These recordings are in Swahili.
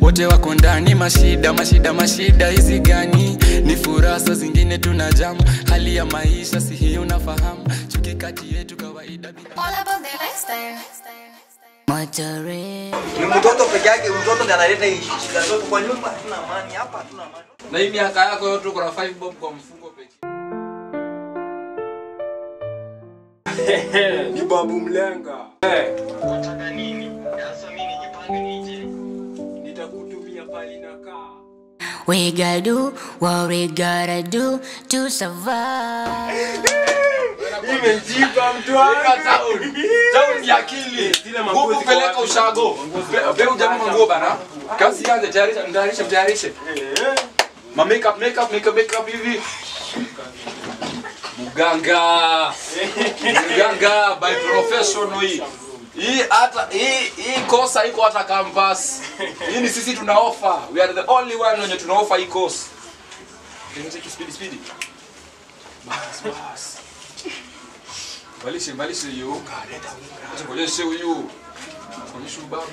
wote wako ndani. Mashida mashida mashida hizi gani? Ni furasa zingine tuna jamu hali ya maisha si hii unafahamu. Chuki kati yetu kawaida. Ni mtoto peke yake, mtoto ndiye analeta shida. Zote kwa nyumba. Hatuna amani hapa, hatuna amani. na hii miaka yako yote uko na 5 bob kwa mfuko pekee ni babu mlenga. Nitakutumia We gotta do what we gotta do to survive. imejipa mtu wangu Town ya akili. Nguvu peleka ushago. Pe ujamaa manguo bana. Kazi yanze tayarisha mtayarishe mtayarishe. Ma makeup makeup makeup makeup hivi. Muganga. Muganga by professional hii. Hii hata hii hii kosa iko hata campus. Hii ni sisi tuna offer. We are the only one wenye tuna offer hii course. Take speed speed. Bas bas. Valishe valishe hiyo. Acha kuonyeshe huyu. Kuonyeshe babu.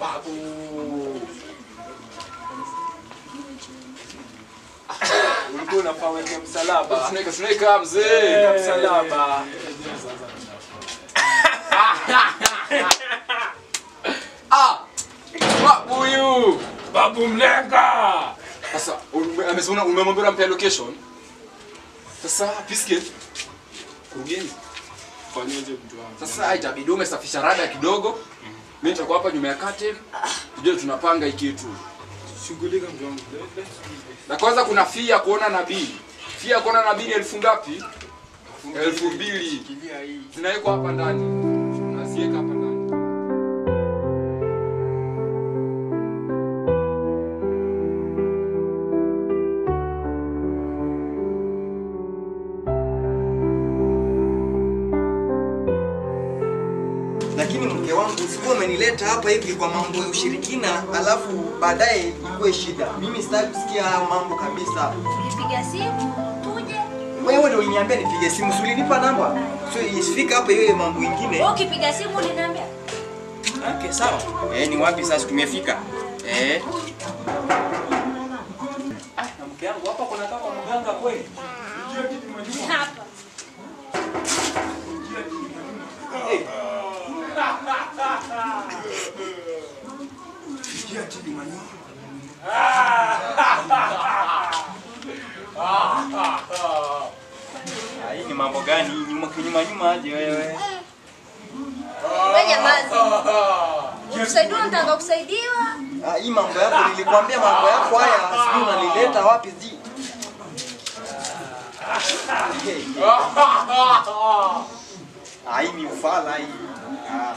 Babu. ulikuwa unafaa weke msalaba Tunaika tunaika mzee. msalaba! Babu huyu. Babu mlenga Sasa amesema umemwambia mpe location. Sasa piske. kurugeni. fanyeje mtu wangu Sasa itabidi umesafisha rada kidogo. Mimi nitakuwa hapa nyuma ya kate. Tujue tunapanga hiki kitu. shughulika mtu wangu Na kwanza kuna fee ya kuona nabii. Fee ya kuona nabii ni elfu ngapi? Elfu mbili. Zinawekwa hapa ndani. Lakini mke wangu sikuwa umenileta hapa hivi kwa mambo ya ushirikina, alafu baadaye ikuwe shida. Mimi sitaki kusikia hayo mambo kabisa. Nipiga simu, tuje. Wewe ndio uliniambia nipige simu, si ulinipa namba? So isifika hapa iwe mambo ingine. Wewe ukipiga simu uliniambia. Okay, sawa. Eh, ni wapi sasa tumefika? Eh. mke wangu hapa kuna kama mganga kweli Hapa. Hii Nyuma kinyuma nyuma aje wewe? Wewe nyamaza. Usaidiwa unataka kusaidiwa. Ah, hii mambo yako nilikwambia mambo yako haya, sijui unanileta wapi zi. Ah, hii ni ufala hii. Ah.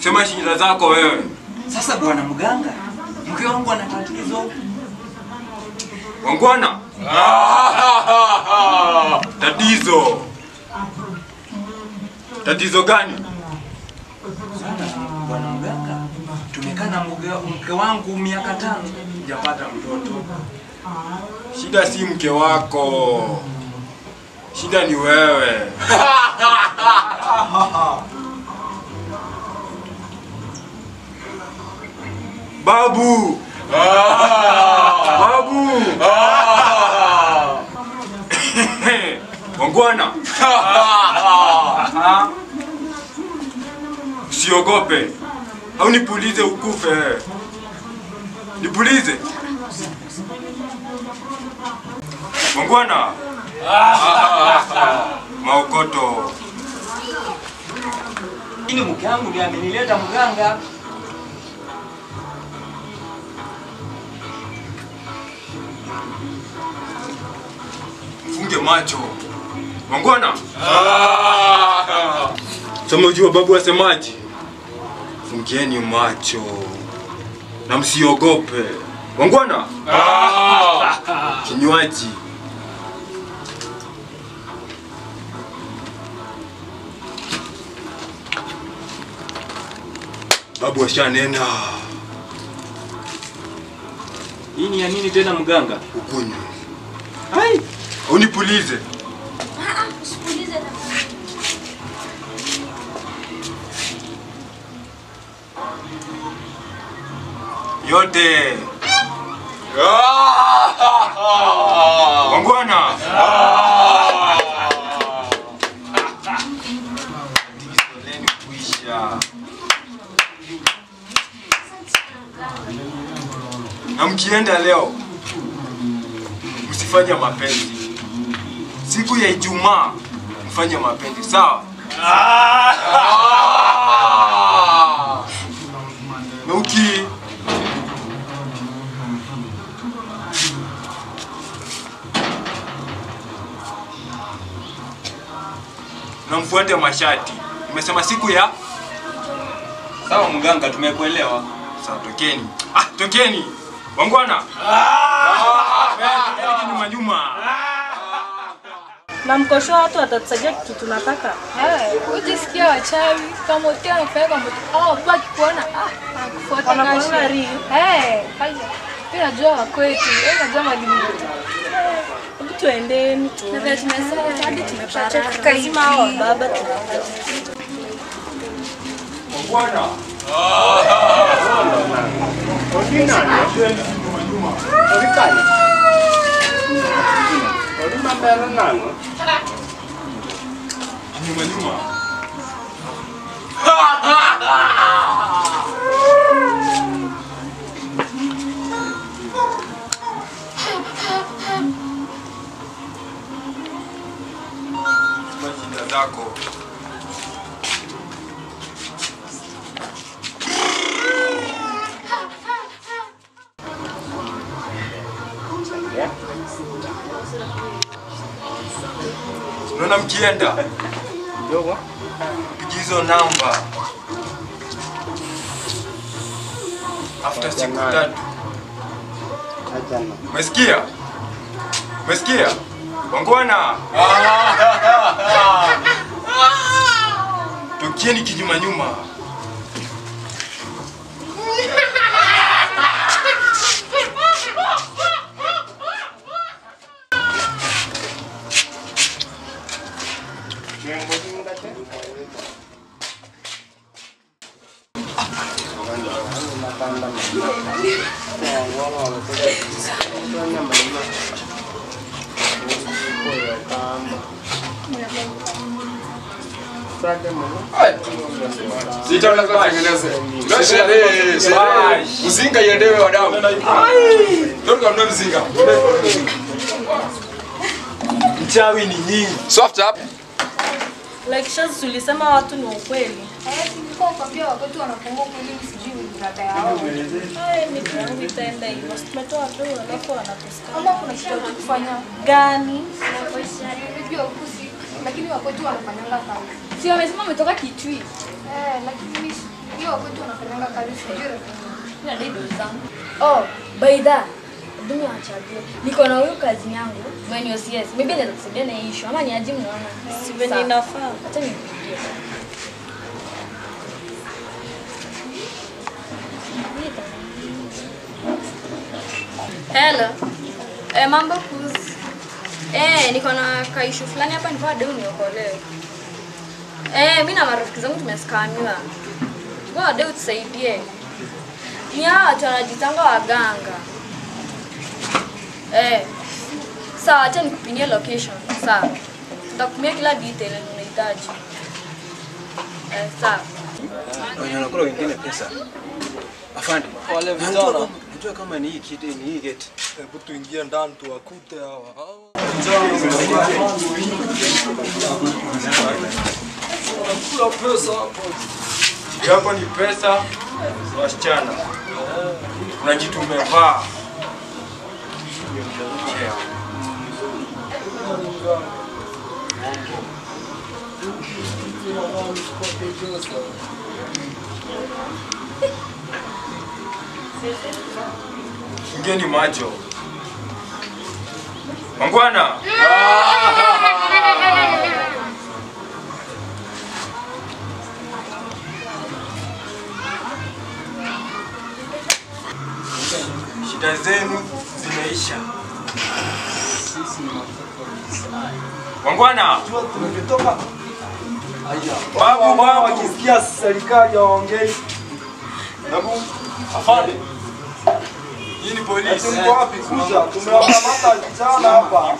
Sema shida zako wewe. Sasa bwana mganga, mke wangu ana tatizo. wangwana. Tatizo. Tatizo gani? Bwana mganga, tumekaa na mke wangu miaka tano hajapata mtoto. shida si mke wako. Shida ni wewe babu. Babu. Wangwana usiogope. Au nipulize ukufe. Nipulize. Wangwana maokoto. Ini mke wangu ndiye amenileta mganga. Funge macho. Wangwana sema ujua babu asemaji fungieni macho na msiogope. Wangwana kinywaji. Babu ashanena. Hii ni ya nini tena mganga? Ukunywe. Hai. Unipulize. Ah, ah, na Yote. Wangwana. Soleni. Na mkienda leo msifanye mapenzi. Siku ya Ijumaa mfanye mapenzi, sawa? nuki uki na mfuate mashati. Nimesema siku ya Sawa mganga, tumekuelewa. Sawa, tokeni. Ah, tokeni. Wangwana. Ah, tokeni kinyuma nyuma. Na mkosho watu watatusaidia kitu tunataka. Ujisikia wachawi kama utia mtu au baba akikuona ah anakufuata Wanakuona kashi. real. Eh, kaja. Mimi najua wakwetu, wewe najua mwalimu wetu. Hebu tuendeni tu. Na vile tumesema hadi tumepata Lazima hao baba tunapata. Wangwana. Nyuma nyuma. Sema shida Unaona mkienda piga hizo namba after siku tatu. Umesikia? Umesikia? Wangwana. Tukieni kinyuma nyuma. Kama tengeneze. Ndio sherehe, sherehe. Mzinga iendewe wadau. Ndio mzinga. Mchawi ni nyingi. Soft up. Like Shaz tulisema watu ni ukweli. Eh, nilikuwa kwambia wakwetu wanapungua kweli sijui brada yao. Haya ni kwangu itaenda hivyo. Si Tumetoa tu alafu wanatusikia. Ama kuna kitu cha kufanya. Gani? Unajua ukusi lakini wakwetu wanafanyanga kazi. Si wamesema umetoka Kitui. Eh, lakini hiyo wakwetu wanafanyanga kazi sijui. Ina dai zangu. Oh, by wachague. Niko na huyu kazi yangu, mwenye yes. Maybe naweza kusaidia na issue. Ama ni aje mnaona? Si venye inafaa. Acha nipigie. Hello. Eh, mambo kuzi. Eh, niko na kaishu fulani hapa nilikuwa deu niokolewe. Eh, mimi na marafiki zangu tumeskamiwa. Ngoja deu tusaidie. Ni hawa watu wanajitanga waganga. Eh. Sawa, acha nikupinie location. Sawa. Nitakutumia kila detail unahitaji. Eh, sawa. wanakula wengine pesa. Afande, wale vijana najua kama ni hii kitu ni hii geti. Hebu tuingie ndani tuwakute hawa. Kula pesa hapo. yako ni pesa wasichana kuna kitu umevaa Cheo. Fungeni macho Mangwana shida zenu zimeisha. Wangwana, babu babu, wakisikia serikali hawaongei. Babu, afande. Hii ni polisi. mko wapi? Kuja, tumewakamata vijana hapa.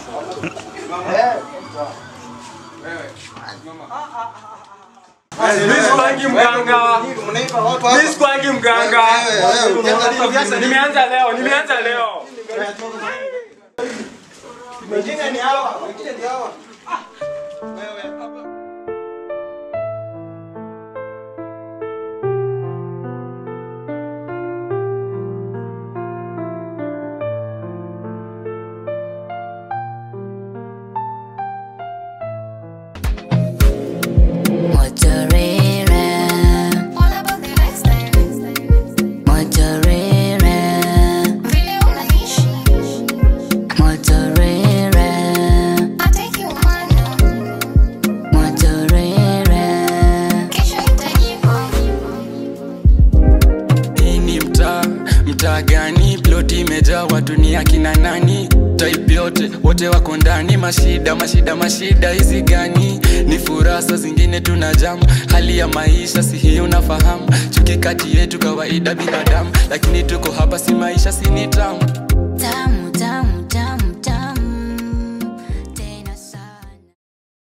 Eh. Mimi sikwangi mganga. Mganga. Nimeanza leo, nimeanza leo. Wengine ni hawa, wengine ni hawa. Mtaa gani? Ploti imejaa watu ni akina nani? Type yote wote wako ndani. Mashida mashida mashida hizi gani? Ni furasa zingine tuna jamu. Hali ya maisha si hii unafahamu. Chuki kati yetu kawaida binadamu. Lakini tuko hapa si maisha si ni tamu. Tamu Tamu, tamu,